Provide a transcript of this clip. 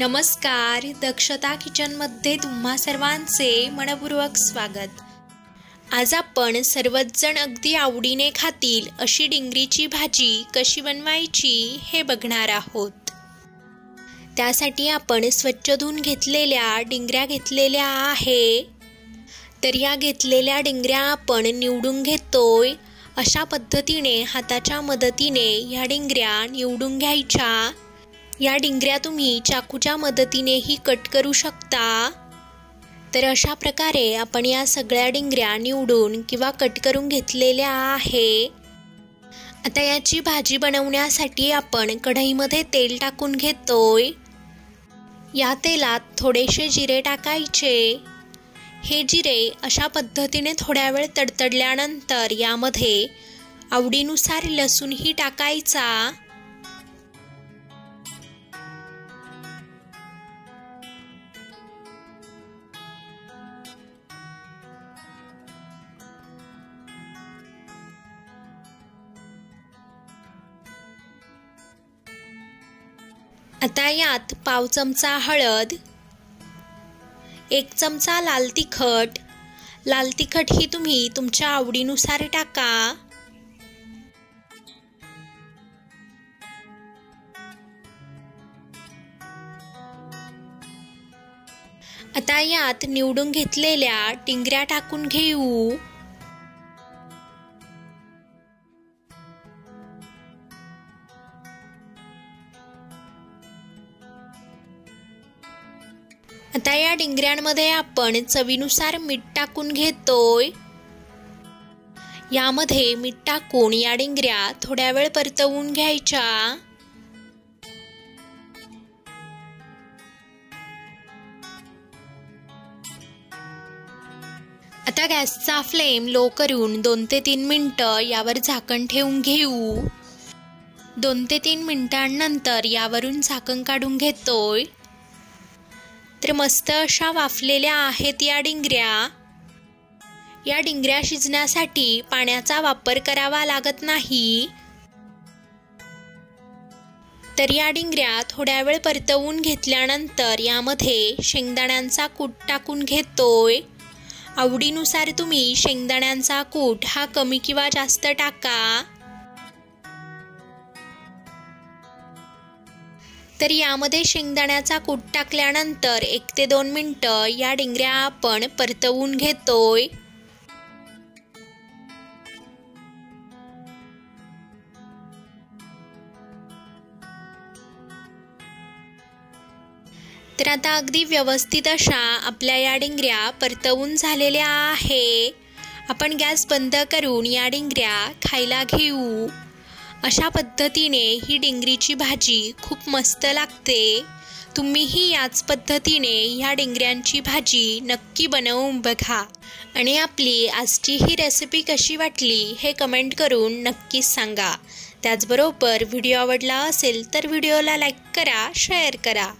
नमस्कार दक्षता किचनमध्ये तुम्हा सर्वांचे मनपूर्वक स्वागत. आज आपण सर्वच जण अगदी आवडीने खातील अशी डिंगरीची भाजी कशी बनवायची हे बघणार आहोत. त्यासाठी आपण स्वच्छ धुवून घेतलेल्या डिंगऱ्या घेतलेल्या आहे. तर या घेतलेल्या डिंगऱ्या आपण निवडून घेतोय. अशा पद्धतीने हाताच्या मदतीने ह्या डिंगऱ्या निवडून घ्यायच्या. या डिंगऱ्या तुम्ही चाकूच्या मदतीनेही कट करू शकता. तर अशा प्रकारे आपण या सगळ्या डिंगऱ्या निवडून किंवा कट करून घेतलेल्या आहे. आता याची भाजी बनवण्यासाठी आपण कढईमध्ये तेल टाकून घेतोय. या तेलात थोडेसे जिरे टाकायचे. हे जिरे अशा पद्धतीने थोड्या वेळ तडतडल्यानंतर यामध्ये आवडीनुसार लसूणही टाकायचा. आता यात पाव चमचा हळद एक चमचा लाल तिखट. लाल तिखट ही तुम्ही तुमच्या आवडीनुसार टाका. आता यात निवडून घेतलेल्या टिंगऱ्या टाकून घेऊ. आता या डिंगऱ्यांमध्ये आपण चवीनुसार मीठ टाकून घेतोय. यामध्ये मीठ टाकून या डिंगऱ्या थोड्या वेळ परतवून घ्यायच्या. आता गॅसचा फ्लेम लो करून दोन ते तीन मिनटं यावर झाकण ठेवून घेऊ. दोन ते तीन मिनिटांनंतर यावरून झाकण काढून घेतोय. तर मस्त अशा वाफलेल्या आहेत या डिंगऱ्या. या डिंगऱ्या शिजण्यासाठी पाण्याचा वापर करावा लागत नाही. तर या डिंगऱ्या थोड्या वेळ परतवून घेतल्यानंतर यामध्ये शेंगदाण्यांचा कूट टाकून घेतोय. आवडीनुसार तुम्ही शेंगदाण्यांचा कूट हा कमी किंवा जास्त टाका. तर यामध्ये शेंगदाण्याचा कूट टाकल्यानंतर एक ते दोन मिनटं या डिंगऱ्या आपण परतवून घेतोय. तर आता अगदी व्यवस्थित अशा आपल्या या डिंगऱ्या परतवून झालेल्या आहे. आपण गॅस बंद करून या डिंगऱ्या खायला घेऊ. अशा पद्धतीने ही डिंगरीची भाजी खूप मस्त लागते. तुम्हीही याच पद्धतीने ह्या डिंगऱ्यांची भाजी नक्की बनवून बघा. आणि आपली आजची ही रेसिपी कशी वाटली हे कमेंट करून नक्कीच सांगा. त्याचबरोबर व्हिडिओ आवडला असेल तर व्हिडिओला लाईक करा शेअर करा.